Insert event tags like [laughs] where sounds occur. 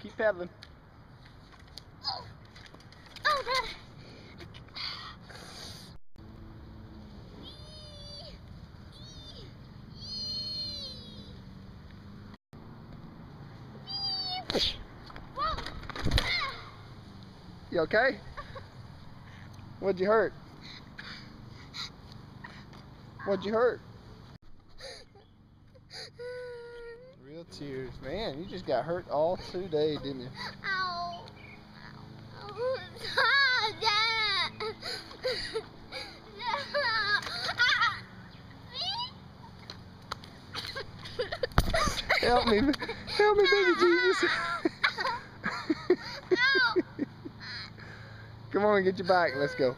Keep pedaling. Oh, oh, God. You okay? What'd you hurt? What'd you hurt? Tears. Man, you just got hurt all today, didn't you? Ow. Ow. Help me. Help me, baby Jesus. [laughs] Come on, get your bike. Let's go.